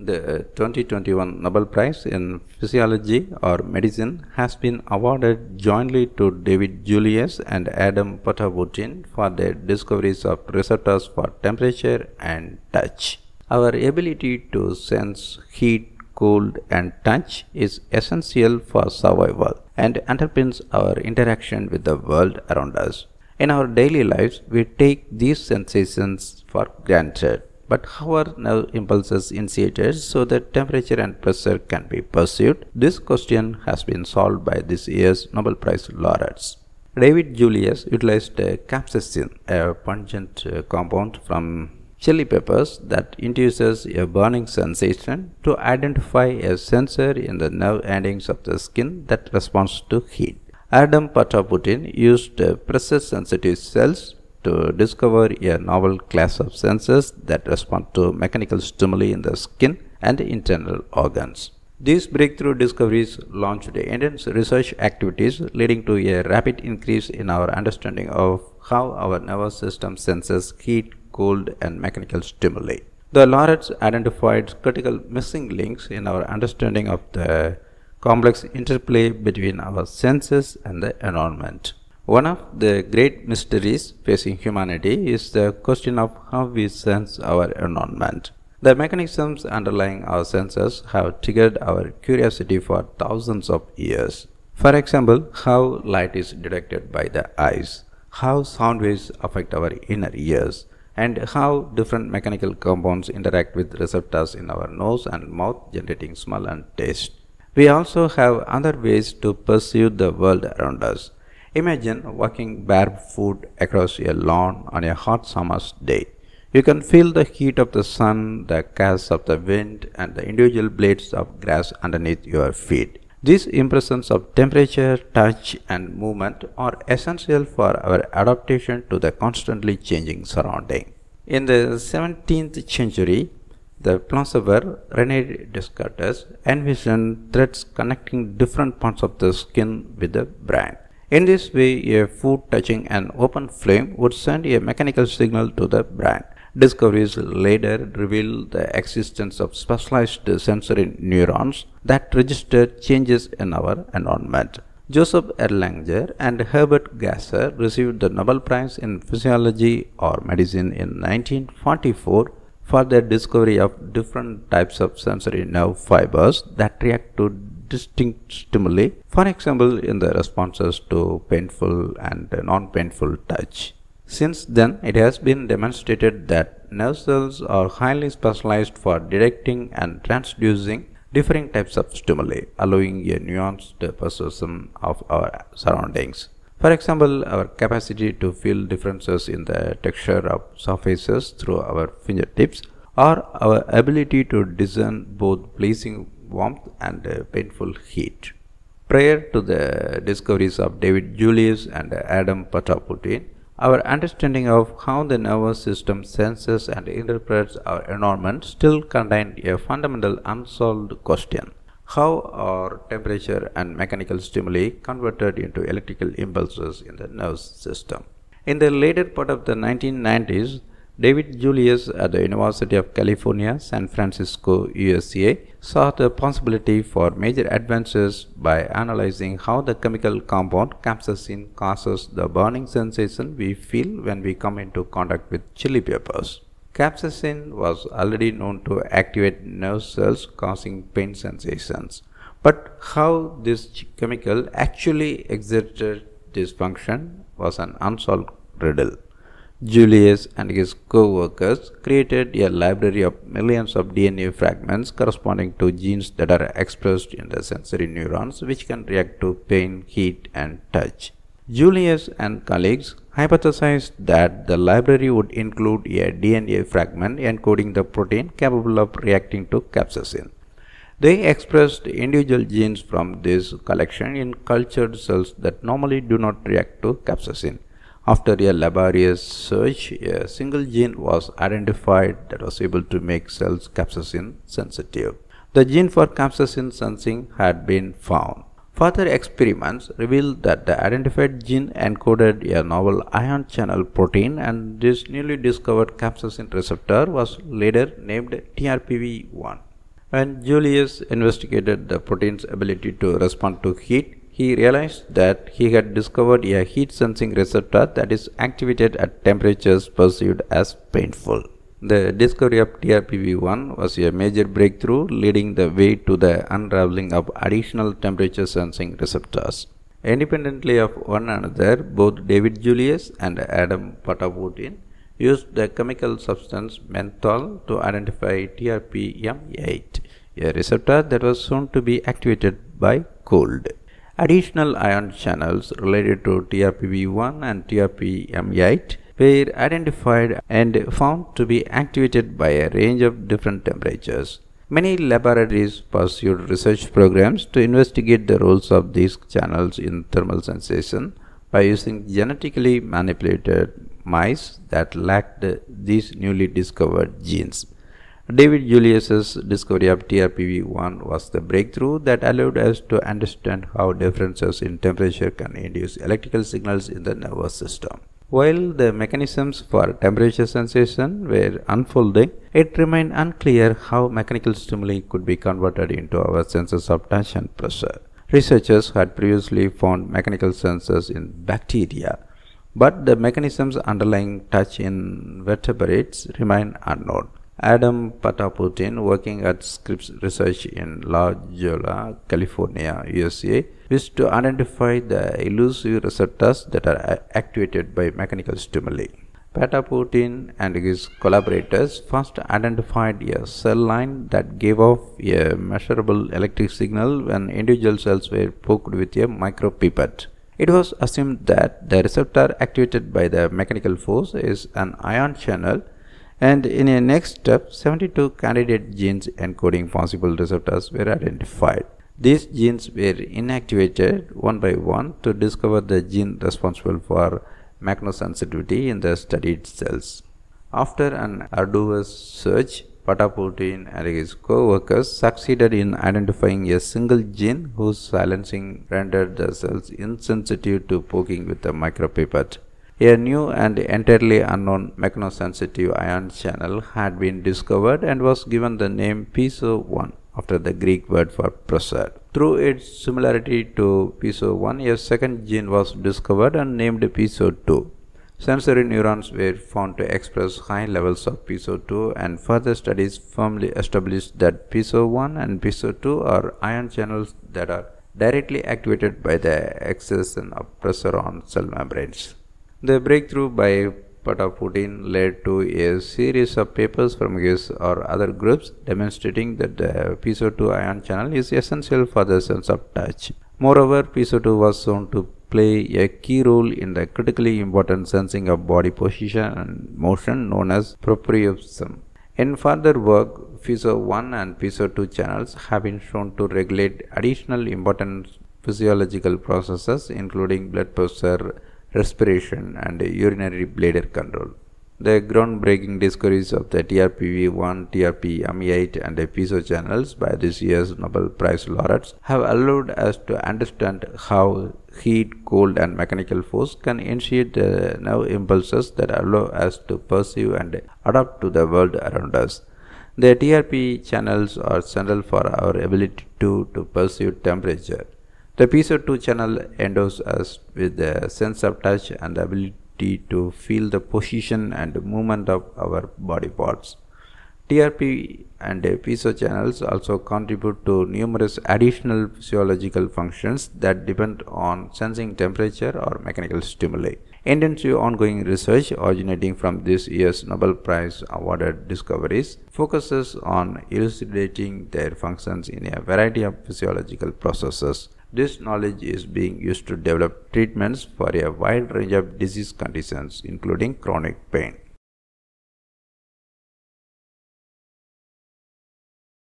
The uh, 2021 Nobel Prize in Physiology or Medicine has been awarded jointly to David Julius and Ardem Patapoutian for their discoveries of receptors for temperature and touch. Our ability to sense heat, cold, and touch is essential for survival and underpins our interaction with the world around us. In our daily lives, we take these sensations for granted but how are nerve impulses initiated so that temperature and pressure can be perceived? This question has been solved by this year's Nobel Prize laureates. David Julius utilized capsaicin, a pungent uh, compound from chili peppers that induces a burning sensation to identify a sensor in the nerve endings of the skin that responds to heat. Ardem Patapoutian used uh, pressure sensitive cells to discover a novel class of senses that respond to mechanical stimuli in the skin and internal organs. These breakthrough discoveries launched intense research activities leading to a rapid increase in our understanding of how our nervous system senses heat, cold, and mechanical stimuli. The laureates identified critical missing links in our understanding of the complex interplay between our senses and the environment. One of the great mysteries facing humanity is the question of how we sense our environment. The mechanisms underlying our senses have triggered our curiosity for thousands of years. For example, how light is detected by the eyes, how sound waves affect our inner ears, and how different mechanical compounds interact with receptors in our nose and mouth generating smell and taste. We also have other ways to perceive the world around us. Imagine walking barefoot across a lawn on a hot summer's day. You can feel the heat of the sun, the casts of the wind, and the individual blades of grass underneath your feet. These impressions of temperature, touch, and movement are essential for our adaptation to the constantly changing surrounding. In the 17th century, the philosopher Rene Descartes envisioned threads connecting different parts of the skin with the brain. In this way, a food touching an open flame would send a mechanical signal to the brain. Discoveries later revealed the existence of specialized sensory neurons that register changes in our environment. Joseph Erlanger and Herbert Gasser received the Nobel Prize in Physiology or Medicine in 1944 for their discovery of different types of sensory nerve fibers that react to distinct stimuli, for example, in the responses to painful and non painful touch. Since then, it has been demonstrated that nerve cells are highly specialized for detecting and transducing different types of stimuli, allowing a nuanced perception of our surroundings. For example, our capacity to feel differences in the texture of surfaces through our fingertips or our ability to discern both pleasing warmth and uh, painful heat. Prior to the discoveries of David Julius and uh, Ardem Patapoutian, our understanding of how the nervous system senses and interprets our environment still contained a fundamental unsolved question. How are temperature and mechanical stimuli converted into electrical impulses in the nervous system? In the later part of the 1990s, David Julius at the University of California, San Francisco, USA, saw the possibility for major advances by analyzing how the chemical compound capsaicin causes the burning sensation we feel when we come into contact with chili peppers. Capsaicin was already known to activate nerve cells causing pain sensations. But how this chemical actually exerted this function was an unsolved riddle. Julius and his co-workers created a library of millions of DNA fragments corresponding to genes that are expressed in the sensory neurons which can react to pain, heat and touch. Julius and colleagues hypothesized that the library would include a DNA fragment encoding the protein capable of reacting to capsaicin. They expressed individual genes from this collection in cultured cells that normally do not react to capsaicin. After a laborious search, a single gene was identified that was able to make cells capsaicin sensitive. The gene for capsaicin sensing had been found. Further experiments revealed that the identified gene encoded a novel ion channel protein and this newly discovered capsaicin receptor was later named TRPV1. When Julius investigated the protein's ability to respond to heat, he realized that he had discovered a heat sensing receptor that is activated at temperatures perceived as painful. The discovery of TRPV1 was a major breakthrough leading the way to the unraveling of additional temperature sensing receptors. Independently of one another, both David Julius and Ardem Patapoutian used the chemical substance menthol to identify TRPM8, a receptor that was shown to be activated by cold. Additional ion channels related to TRPV1 and TRPM8 were identified and found to be activated by a range of different temperatures. Many laboratories pursued research programs to investigate the roles of these channels in thermal sensation by using genetically manipulated mice that lacked these newly discovered genes. David Julius's discovery of TRPV1 was the breakthrough that allowed us to understand how differences in temperature can induce electrical signals in the nervous system. While the mechanisms for temperature sensation were unfolding, it remained unclear how mechanical stimuli could be converted into our senses of touch and pressure. Researchers had previously found mechanical sensors in bacteria, but the mechanisms underlying touch in vertebrates remain unknown. Ardem Patapoutian, working at Scripps Research in La Jolla, California, USA, wished to identify the elusive receptors that are activated by mechanical stimuli. Patapoutian and his collaborators first identified a cell line that gave off a measurable electric signal when individual cells were poked with a micropipette. It was assumed that the receptor activated by the mechanical force is an ion channel and in a next step 72 candidate genes encoding possible receptors were identified. These genes were inactivated one by one to discover the gene responsible for mechanosensitivity in the studied cells. After an arduous search, Patapoutian and his co-workers succeeded in identifying a single gene whose silencing rendered the cells insensitive to poking with a micropipette. A new and entirely unknown mechanosensitive ion channel had been discovered and was given the name piezo1 after the Greek word for pressure. Through its similarity to piezo1, a second gene was discovered and named piezo2. Sensory neurons were found to express high levels of piezo2 and further studies firmly established that piezo1 and piezo2 are ion channels that are directly activated by the exertion of pressure on cell membranes. The breakthrough by Patapoutian led to a series of papers from his or other groups demonstrating that the piezo2 ion channel is essential for the sense of touch. Moreover, piezo2 was shown to play a key role in the critically important sensing of body position and motion known as proprioception. In further work, piezo1 and piezo2 channels have been shown to regulate additional important physiological processes including blood pressure, respiration and urinary bladder control. The groundbreaking discoveries of the TRPV1, TRPM8 and piezo channels by this year's Nobel Prize laureates have allowed us to understand how heat, cold and mechanical force can initiate the nerve impulses that allow us to perceive and adapt to the world around us. The TRP channels are central for our ability to, to perceive temperature. The piezo2 channel endows us with the sense of touch and the ability to feel the position and movement of our body parts. TRP and piezo channels also contribute to numerous additional physiological functions that depend on sensing temperature or mechanical stimuli. Intensive ongoing research originating from this year's Nobel Prize awarded discoveries focuses on elucidating their functions in a variety of physiological processes this knowledge is being used to develop treatments for a wide range of disease conditions, including chronic pain.